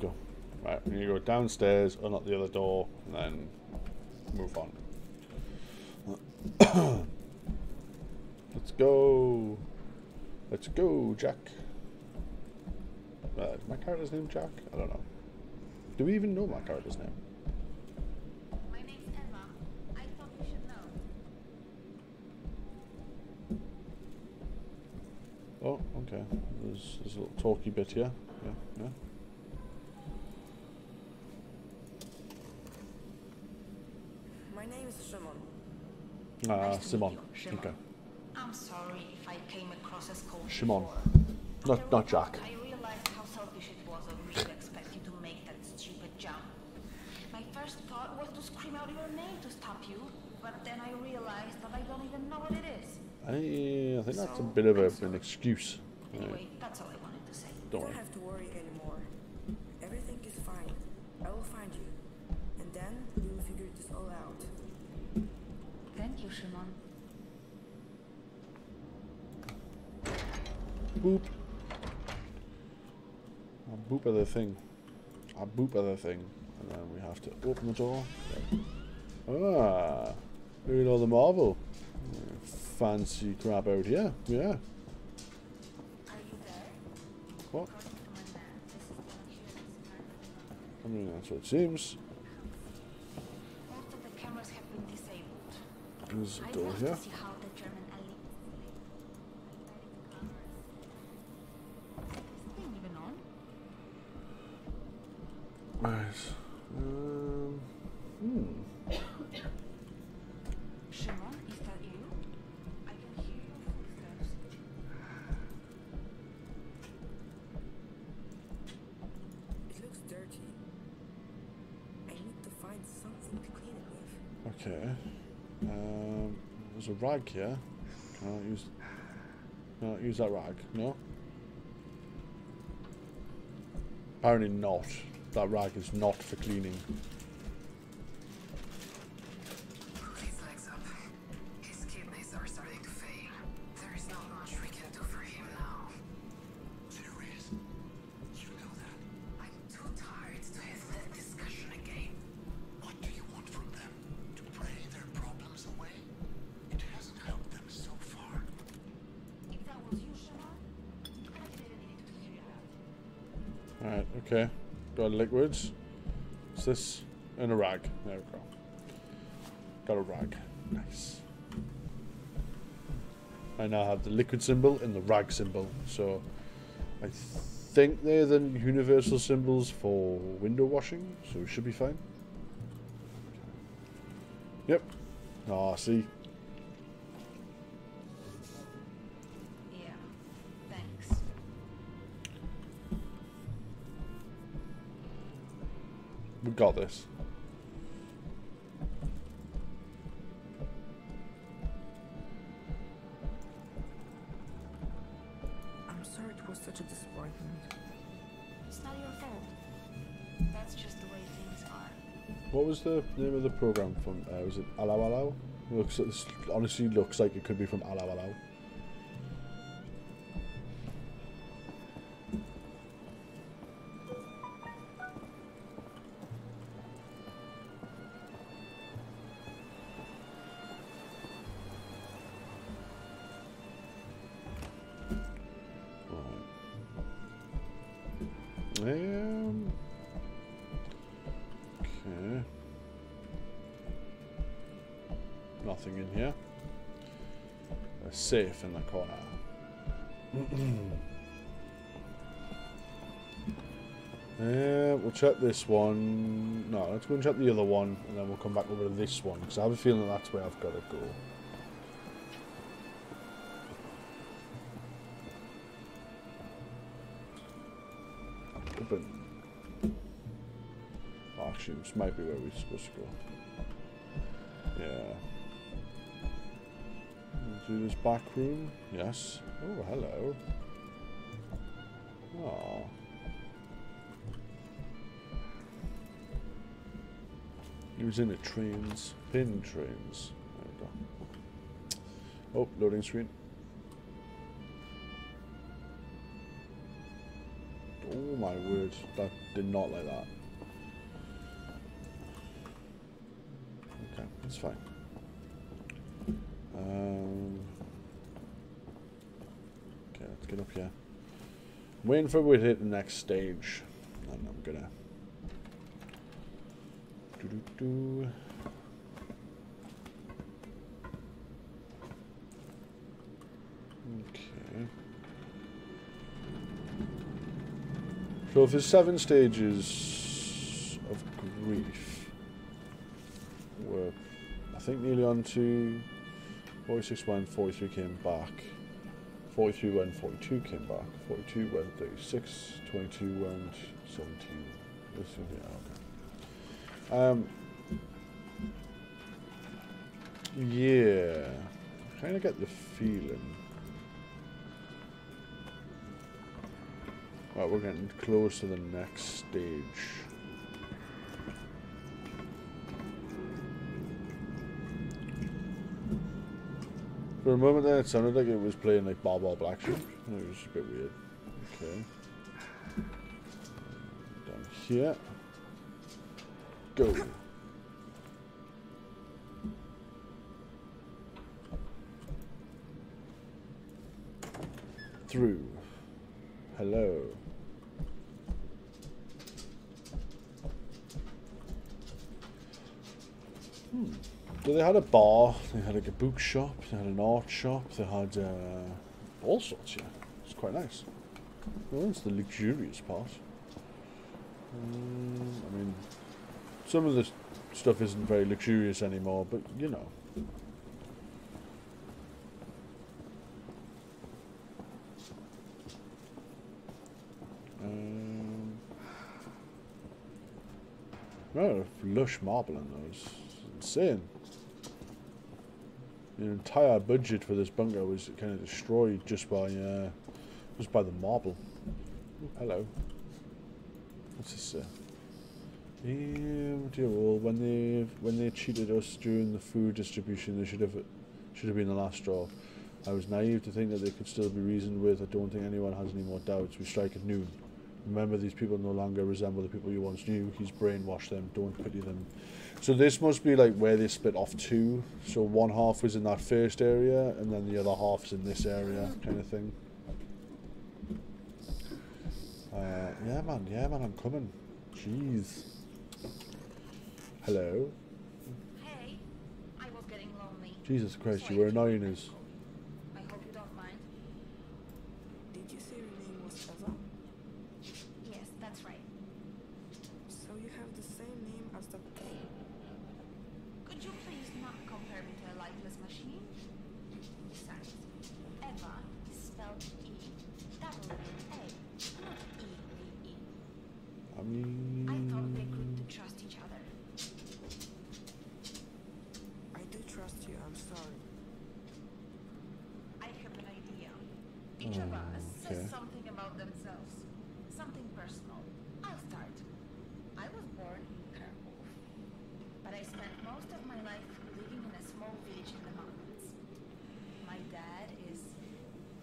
let's go. Right, we need to go downstairs, unlock the other door, and then move on. let's go. Let's go, Jack. Uh, is my character's name Jack? I don't know. Do we even know my character's name? My name's Emma. I thought you should know. Oh, okay. There's, there's a little talky bit here. Yeah, yeah. My name is Shimon. Ah, Simon. Shimon. Okay. I'm sorry if I came across as cold Shimon. before. Not, not Jack. I realized how selfish it was of me to expect you to make that stupid jump. My first thought was to scream out your name to stop you, but then I realized that I don't even know what it is. I, I think that's a bit of a, an excuse. Right. Anyway, that's all I wanted to say. Don't don't have to worry Boop. I boop at the thing. I boop at the thing. And then we have to open the door. Ah. Look at all the marble. Fancy crap out here. Yeah. Are you there? What? According to my map, this is down here in this part of the I mean, that's what it seems. Most of the cameras have been disabled. There's a I'd door here. Okay. Um, there's a rag here. Can I use? Can I use that rag? No. Apparently not. That rag is not for cleaning. Okay. Got liquids. What's this? And a rag. There we go. Got a rag. Nice. I now have the liquid symbol and the rag symbol. So I think they're the universal symbols for window washing, so we should be fine. Yep. Ah, see. Got this. I'm sorry it was such a disappointment. It's not your fault. That's just the way things are. What was the name of the program from? Uh, was it 'Allo 'Allo? Looks this honestly looks like it could be from 'Allo 'Allo. Um. Okay. Nothing in here. A safe in the corner. Uh, we'll check this one. No, let's go and check the other one, and then we'll come back over to this one because I have a feeling that's where I've got to go. Open. This might be where we're supposed to go. Yeah. Into this back room. Yes. Oh, hello. Oh. He was in the trains. Pin trains. There we go. Oh, loading screen. Oh my word, that did not like that. Okay, that's fine. Um, okay, let's get up here. Waiting for we to hit the next stage. And I'm gonna. Do do do. Okay. So if there's seven stages of grief, we're I think nearly on to 46 when 43 came back. 43 when 42 came back. 42 when 36. 22 when 17. This is, yeah, okay. Um, yeah. kind of get the feeling. Right, we're getting close to the next stage. For a moment there, it sounded like it was playing like Bob Bob Black Sheep. It was a bit weird. Okay. Down here. Go. Through. Hello. Hmm. So they had a bar, they had like a bookshop, they had an art shop, they had uh, all sorts, yeah. It's quite nice. Well, that's the luxurious part. Mm, I mean, some of the stuff isn't very luxurious anymore, but you know. Um, oh, lush marble in those. It's insane. The entire budget for this bunker was kind of destroyed just by uh, just by the marble. Hello. What's this? Uh, dear all, when they when they cheated us during the food distribution, they should have should have been the last straw. I was naive to think that they could still be reasoned with. I don't think anyone has any more doubts. We strike at noon. Remember, these people no longer resemble the people you once knew. He's brainwashed them. Don't pity them. So this must be like where they split off two. So one half was in that first area, and then the other half's in this area, kind of thing. Uh, yeah, man. Yeah, man. I'm coming. Jeez. Hello. Hey, I was getting lonely. Jesus Christ, you were annoying us. home. I hope you don't mind. Did you say your name was Eva? Yes, that's right. So you have the same name as the thing? Could you please not compare me to a lifeless machine? Besides, Ewa is spelled E W A, not E V E. I mean, I thought we agreed to trust each other. I do trust you, I'm sorry. I have an idea. Each of Oh, us okay. says something about themselves. Something personal. I'll start. I was born in Krakow. But I spent most of my life living in a small village in the mountains. My dad is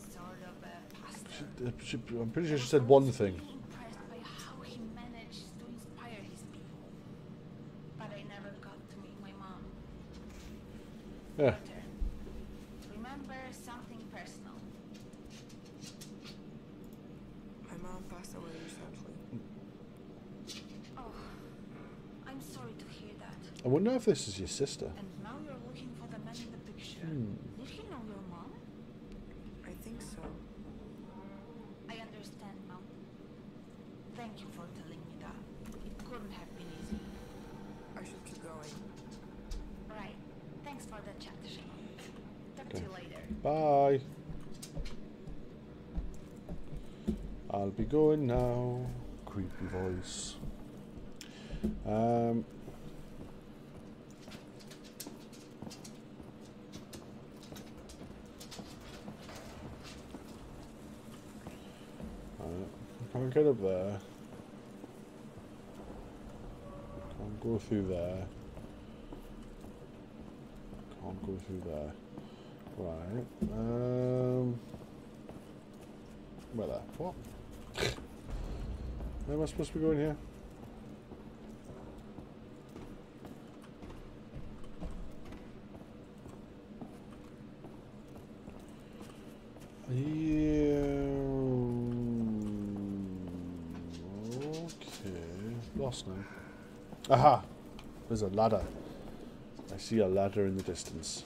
sort of a pastor. uh, she- I'm pretty sure I she said one thing. really impressed by how he managed to inspire his people. But I never got to meet my mom. Yeah. Your turn. Remember something personal. My mom away recently. Oh, I'm sorry to hear that. I wonder if this is your sister. And now you're looking for the man in the picture. Hmm. Did he know your mom? I think so. I understand now. Thank you for telling me that. It couldn't have been easy. I should keep going. Right. Thanks for the chat, Shimon. Talk to you later. Bye. I'll be going now. Creepy voice. Um. Alright, Can't get up there. Can't go through there. Can't go through there. Right. Um. Where there? What? Am I supposed to be going here? Okay. Lost now. Aha! There's a ladder. I see a ladder in the distance.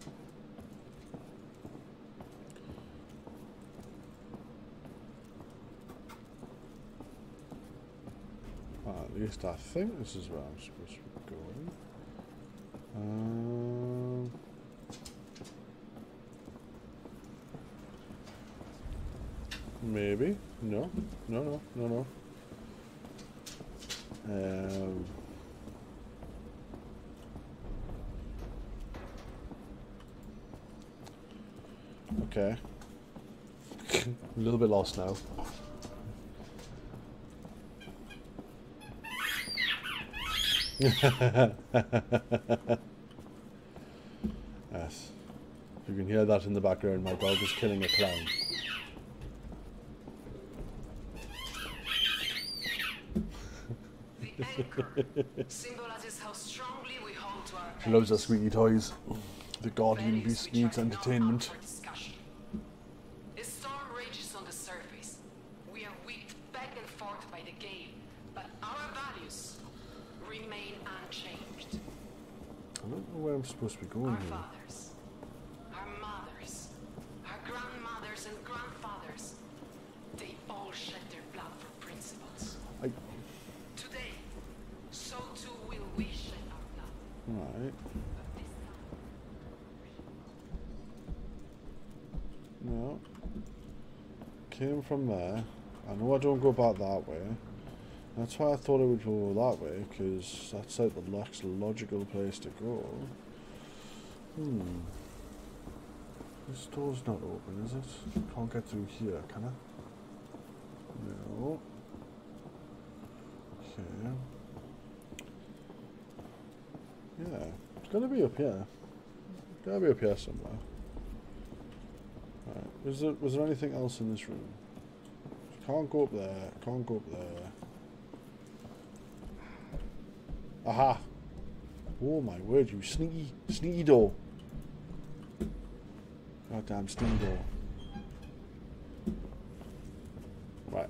Well, at least I think this is where I'm supposed to be going. Um, maybe. No. No, no, no, no. Um, okay. A little bit lost now. Yes. You can hear that in the background. My dog is killing a clown. The anchor symbolizes how strongly we hold to our She loves her values. squeaky toys. The guardian beast needs are not entertainment. up for discussion. A storm rages on the surface. We are whipped back and forth by the gale, but our values remain unchanged. I don't know where I'm supposed to be going Our here. fathers, our mothers, our grandmothers and grandfathers, they all shed their blood for principles. I, Today, so too will we shed our blood. right. This time, No. Came from there. I know I don't go back that way. That's why I thought it would go that way, because that's like the next logical place to go. Hmm. This door's not open, is it? Can't get through here, can I? No. Okay. Yeah, it's gotta be up here. Gotta be up here somewhere. Right. Was there was there anything else in this room? Can't go up there. Can't go up there. Aha! Oh my word! You sneaky, sneaky door. Goddamn sneaky door. Right.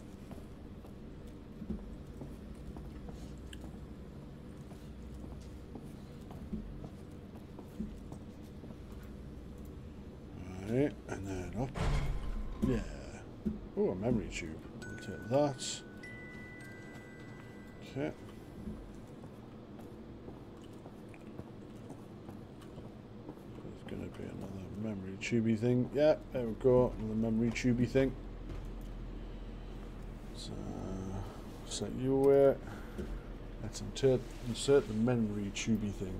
Right, and then up. Yeah. Oh, a memory tube. I'll take that. Okay. There's be another memory tubey thing. Yeah, there we go. Another memory tubey thing. So, set you away. Let's insert, insert the memory tubey thing.